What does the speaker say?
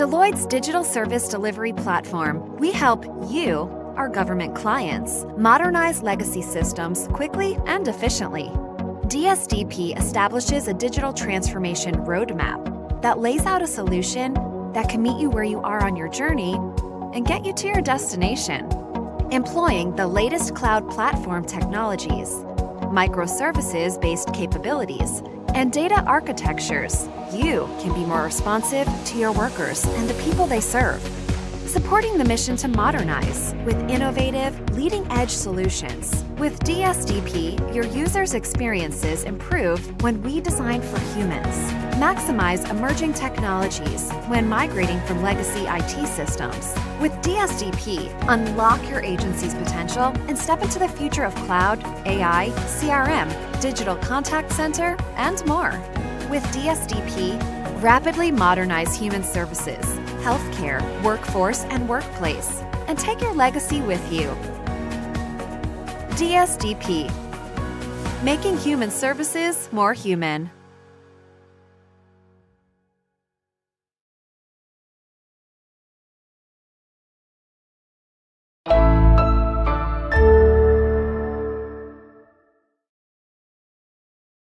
Deloitte's digital service delivery platform, we help you, our government clients, modernize legacy systems quickly and efficiently. DSDP establishes a digital transformation roadmap that lays out a solution that can meet you where you are on your journey and get you to your destination. Employing the latest cloud platform technologies, microservices based capabilities, and data architectures, you can be more responsive to your workers and the people they serve. Supporting the mission to modernize with innovative, leading edge solutions. With DSDP, your users' experiences improve when we design for humans. Maximize emerging technologies when migrating from legacy IT systems. With DSDP, unlock your agency's potential and step into the future of cloud, AI, CRM, digital contact center, and more. With DSDP, rapidly modernize human services, healthcare, workforce, and workplace, and take your legacy with you. DSDP, making human services more human.